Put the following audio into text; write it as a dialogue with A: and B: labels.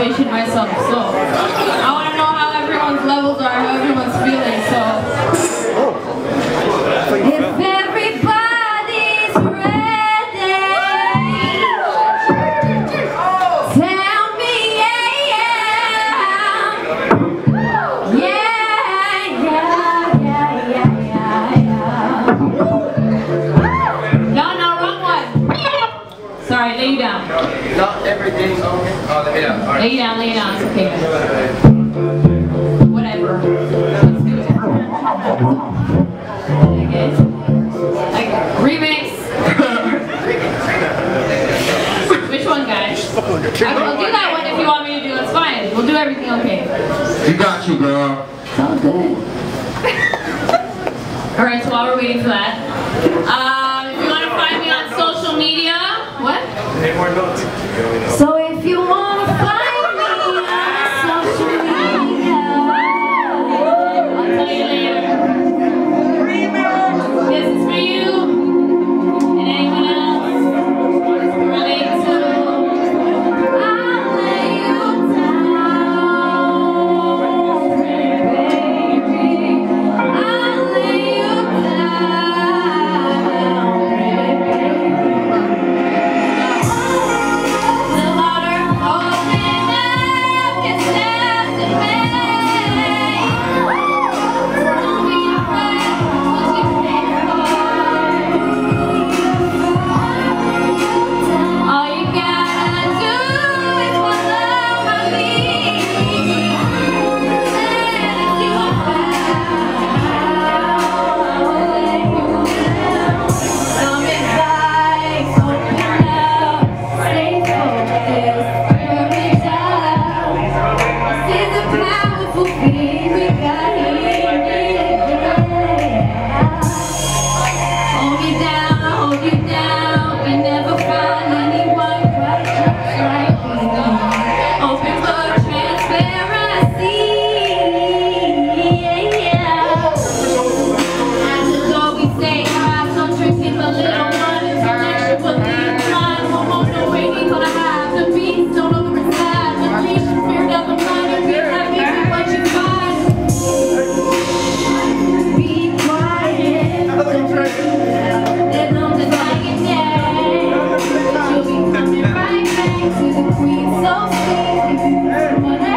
A: patient myself, so
B: Not everything. Oh, let me down. All right.
A: Lay down, lay down. It's okay. Whatever. Let's do it. Okay. Like, remix. Which one, guys? I'll do that one if you want me to do. It's fine. We'll do everything okay.
C: You got you, girl.
A: It's all good. All right. So while we're waiting for that, um, if you want to find me on social media, what?
B: Any more notes?
A: So if you want Amén.